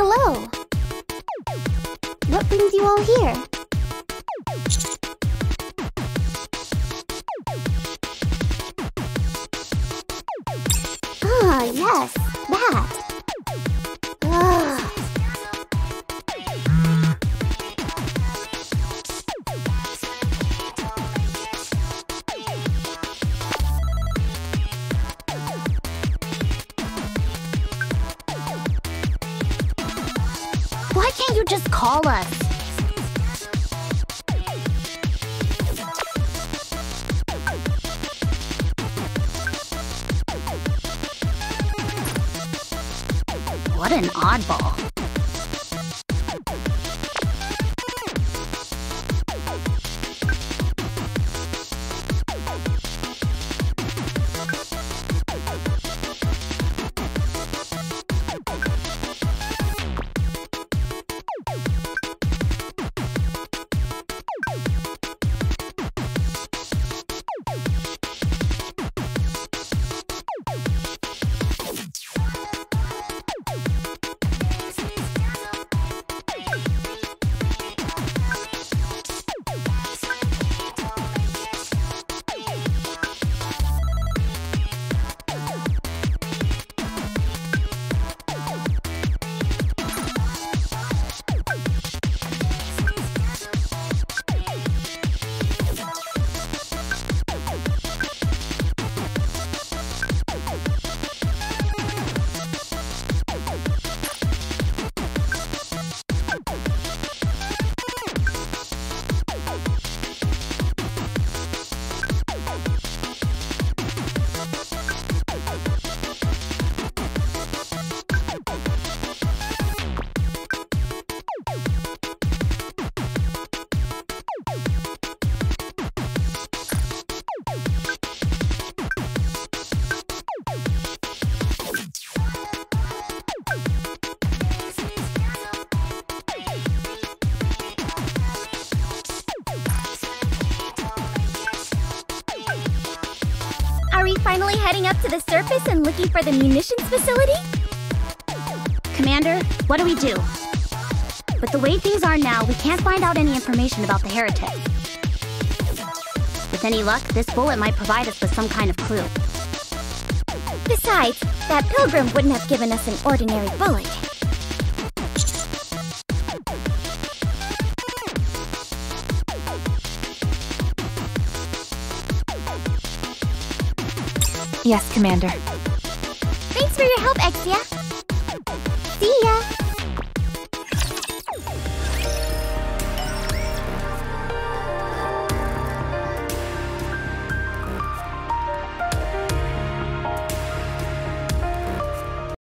Hello! What brings you all here? Ah, yes, that! Can't you just call us? What an oddball. Finally heading up to the surface and looking for the munitions facility? Commander, what do we do? With the way things are now, we can't find out any information about the heretic. With any luck, this bullet might provide us with some kind of clue. Besides, that pilgrim wouldn't have given us an ordinary bullet. Yes, Commander. Thanks for your help, Exia. See ya.